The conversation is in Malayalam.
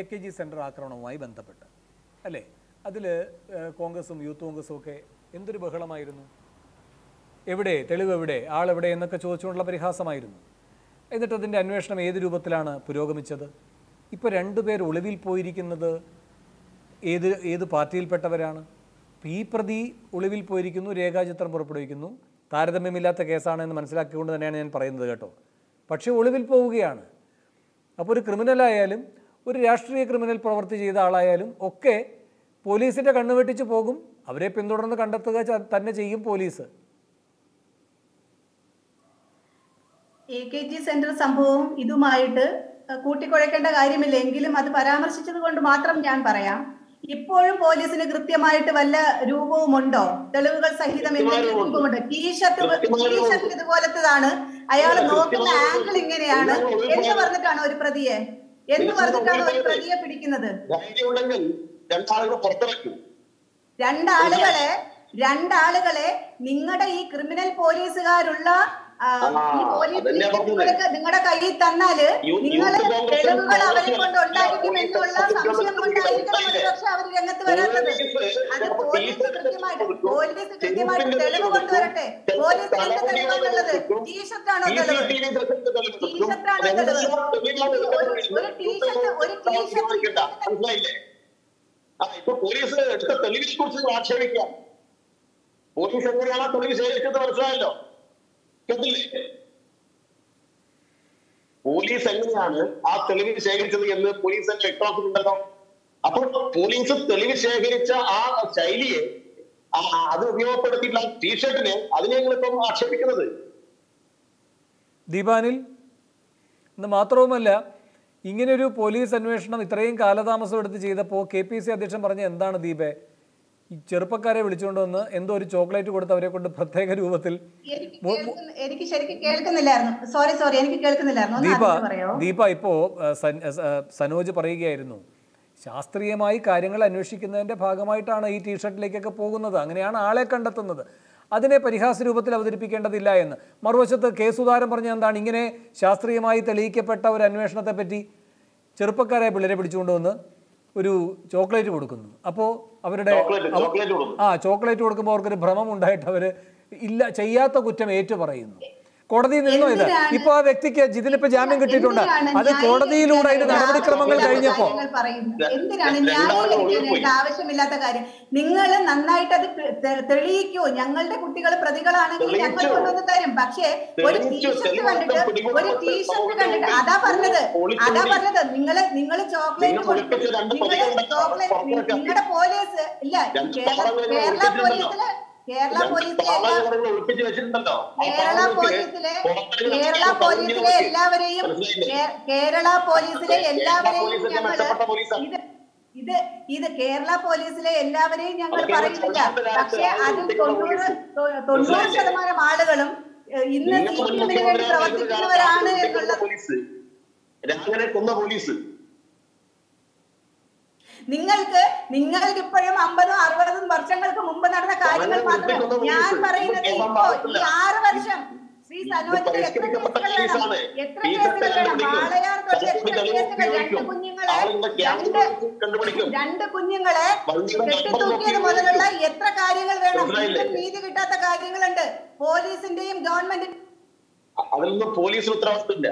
എ കെ ജി സെന്റർ ആക്രമണവുമായി ബന്ധപ്പെട്ട്. അല്ലേ? അതിൽ കോൺഗ്രസും യൂത്ത് കോൺഗ്രസും ഒക്കെ എന്തൊരു ബഹളമായിരുന്നു? എവിടെ? തെളിവ് എവിടെ? ആളെവിടെ എന്നൊക്കെ ചോദിച്ചുകൊണ്ടുള്ള പരിഹാസമായിരുന്നു. എന്നിട്ട് അതിന്റെ അന്വേഷണം ഏത് രൂപത്തിലാണ് പുരോഗമിച്ചത്? ഇപ്പോൾ രണ്ടുപേർ ഒളിവിൽ പോയിരിക്കുന്നത് ഏത് ഏത് പാർട്ടിയിൽപ്പെട്ടവരാണ്? ഈ പ്രതി ഒളിവിൽ പോയിരിക്കുന്നു രേഖാചിത്രം പുറപ്പെടുവിക്കുന്നു. താരതമ്യമില്ലാത്ത കേസാണെന്ന് മനസ്സിലാക്കിക്കൊണ്ട് തന്നെയാണ് ഞാൻ പറയുന്നത് കേട്ടോ. പക്ഷേ ഒളിവിൽ പോവുകയാണ്. അപ്പോൾ ഒരു ക്രിമിനലായാലും ഒരു രാഷ്ട്രീയ ക്രിമിനൽ പ്രവൃത്തി ചെയ്ത ആളായാലും ഒക്കെ പോലീസിന്റെ കണ്ണുവെട്ടിച്ച് പോകും. അവരെ പിന്തുടർന്ന് കണ്ടെത്തുക തന്നെ ചെയ്യും police. A K G centre സംഭവം ഇതുമായിട്ട് കൂട്ടിക്കുഴക്കേണ്ട കാര്യമില്ല. എങ്കിലും അത് പരാമർശിച്ചത് കൊണ്ട് മാത്രം ഞാൻ പറയാം. ഇപ്പോഴും പോലീസിന് കൃത്യമായിട്ട് വല്ല രൂപവും ഉണ്ടോ തെളിവുകൾ സഹിതം എന്തെങ്കിലും രൂപമുണ്ടോ. T shirt T shirt ഇതുപോലത്തതാണ്. അയാൾ നോക്കുന്ന ആംഗിൾ ഇങ്ങനെയാണ്. എന്ന് പറഞ്ഞിട്ടാണ് ഒരു പ്രതിയെ? എന്ന് പറഞ്ഞിട്ടാണ് ഒരു പ്രതിയെ പിടിക്കുന്നത്. പുറത്തിറക്കും. രണ്ടാളുകളെ രണ്ടാളുകളെ നിങ്ങളുടെ ഈ ക്രിമിനൽ പോലീസുകാരുള്ള. നിങ്ങളുടെ കയ്യിൽ തന്നാൽ നിങ്ങൾ തെളിവുകൾ അവരെ കൊണ്ട് ഉണ്ടായിരിക്കും എന്നുള്ള സംശയം കൊണ്ടായിരിക്കണം പക്ഷെ അവർ രംഗത്ത് വരാത്തത്. അത് പോലീസ് കൃത്യമായിട്ട് കൃത്യമായിട്ട് തെളിവ് കൊണ്ടുവരട്ടെ. പോലീസ് എന്ത് തെളിവാണുള്ളത് ടീഷർട്ടാണോ തെളിവ് ടീഷർട്ടാണോ തെളിവ് ഒരു ടീഷർട്ട് ഒരു ടീഷർട്ട് ഇപ്പൊ പോലീസ് എടുത്ത തെളിവിനെ കുറിച്ച് ആക്ഷേപിക്കാം. പോലീസ് എങ്ങനെയാണ് ആ തെളിവ് ശേഖരിച്ചത് മനസ്സിലായല്ലോ? കേട്ടില്ലേ? പോലീസ് എങ്ങനെയാണ് ആ തെളിവ് ശേഖരിച്ചത് എന്ന് പോലീസ് തന്നെ വ്യക്തമാക്കുന്നുണ്ടല്ലോ. അപ്പോൾ പോലീസ് തെളിവ് ശേഖരിച്ച ആ ശൈലിയെ അത് ഉപയോഗപ്പെടുത്തിയിട്ടുള്ള ടീഷർട്ടിനെ അതിനെ ഞങ്ങളിപ്പം ആക്ഷേപിക്കുന്നത്. ദീപാനിൽ എന്ന് മാത്രവുമല്ല ഇങ്ങനെയൊരു പോലീസ് അന്വേഷണം ഇത്രയും കാലതാമസം എടുത്ത് ചെയ്തപ്പോൾ കെ പി സി അധ്യക്ഷൻ പറഞ്ഞ എന്താണ് ദീപേ? ഈ ചെറുപ്പക്കാരെ വിളിച്ചുകൊണ്ട് വന്ന് എന്തോ ഒരു ചോക്ലേറ്റ് കൊടുത്ത് അവരെ കൊണ്ട് പ്രത്യേക രൂപത്തിൽ എനിക്ക് ശരിക്കും കേൾക്കുന്നില്ലായിരുന്നു. സോറി സോറി എനിക്ക് കേൾക്കുന്നില്ലായിരുന്നു. ദീപ പറയോ? ദീപ ഇപ്പോ സനോജ് പറയുകയായിരുന്നു ശാസ്ത്രീയമായി കാര്യങ്ങൾ അന്വേഷിക്കുന്നതിന്റെ ഭാഗമായിട്ടാണ് ഈ ടീഷർട്ടിലേക്കൊക്കെ പോകുന്നത്. അങ്ങനെയാണ് ആളെ കണ്ടെത്തുന്നത്. അതിനെ പരിഹാസ രൂപത്തിൽ അവതരിപ്പിക്കേണ്ടതില്ല എന്ന്. മറുവശത്ത് കെ സുധാരൻ പറഞ്ഞ എന്താണ്? ഇങ്ങനെ ശാസ്ത്രീയമായി തെളിയിക്കപ്പെട്ട ഒരു അന്വേഷണത്തെ പറ്റി ചെറുപ്പക്കാരെ പിള്ളേരെ പിടിച്ചുകൊണ്ടുവന്ന് ഒരു ചോക്ലേറ്റ് കൊടുക്കുന്നു. അപ്പോൾ അവരുടെ ആ ചോക്ലേറ്റ് കൊടുക്കുമ്പോൾ അവർക്കൊരു ഭ്രമം ഉണ്ടായിട്ട് അവർ ഇല്ല ചെയ്യാത്ത കുറ്റം ഏറ്റു പറയുന്നു. കോടതിയിൽ നിന്നോ ഇത്? എന്തിനാണ്? ഇപ്പൊ ആ വ്യക്തിക്ക് ജിതിനിപ്പോ ജാമ്യം കിട്ടിയിട്ടുണ്ട്. അത് കോടതിയിലൂടെ അതിന്റെ നടപടിക്രമങ്ങൾ ആവശ്യമില്ലാത്ത കഴിഞ്ഞപ്പോ എന്തിനാണ് ന്യായീകരിക്കാൻ ആവശ്യമില്ലാത്ത കാര്യം. നിങ്ങൾ നന്നായിട്ട് അത് തെളിയിക്കൂ. ഞങ്ങളുടെ കുട്ടികൾ പ്രതികളാണെങ്കിൽ ഞങ്ങൾ. കൊണ്ടുവന്ന് തരും. പക്ഷേ ഒരു. ടീഷർട്ട് കണ്ടിട്ട് ഒരു ടീഷർട്ട് കണ്ടിട്ട് അതാ പറഞ്ഞത്. അതാ. പറഞ്ഞത്. നിങ്ങൾ നിങ്ങൾ ചോക്ലേറ്റ് നിങ്ങൾ ഒളിപ്പിച്ച നിങ്ങൾ ചോക്ലേറ്റ് നിങ്ങളുടെ പോലീസ് ഇല്ല കേരള കേരള പോലീസിൽ കേരള പോലീസിലെ എല്ലാ വെച്ചിട്ടുണ്ടല്ലോ. കേരള പോലീസിലെ കേരള പോലീസിലെ എല്ലാവരെയും കേരള പോലീസിലെ എല്ലാവരെയും പോലീസാണ്. ഇത് ഇത് ഇത് കേരള പോലീസിലെ എല്ലാവരെയും ഞങ്ങൾ പറയുന്നില്ല പക്ഷെ അതിൽ തൊണ്ണൂറ് തൊണ്ണൂറ് ശതമാനം ആളുകളും ഇന്ന് സി പി എമ്മിന് വേണ്ടി പ്രവർത്തിക്കുന്നവരാണ് എന്നുള്ളത് രാഘവനെ കൊന്ന പോലീസ്. നിങ്ങൾക്ക് നിങ്ങൾക്ക് ഇപ്പോഴും അമ്പതും അറുപതും വർഷങ്ങൾക്ക് മുമ്പ് നടന്ന കാര്യങ്ങൾ മാത്രമേ മാത്രം ഞാൻ പറയുന്നത് ഇപ്പോ ഈ ആറ് വർഷം ശ്രീ സനോജിന്റെ എത്ര കേസുകൾ വേണം? എത്ര കേസുകൾ വേണം? വാളയാർ തൊട്ട് എത്ര കേസുകൾ? രണ്ട്. കുഞ്ഞുങ്ങളെ രണ്ട്. രണ്ട് കുഞ്ഞുങ്ങളെ കെട്ടിത്തൂക്കിയത് മുതലുള്ള എത്ര കാര്യങ്ങൾ വേണം? നീതി കിട്ടാത്ത കാര്യങ്ങളുണ്ട്. പോലീസിന്റെയും ഗവൺമെന്റിന്റെയും അതിലൊന്നും പോലീസിന് ഉത്തരവാദിത്തമില്ല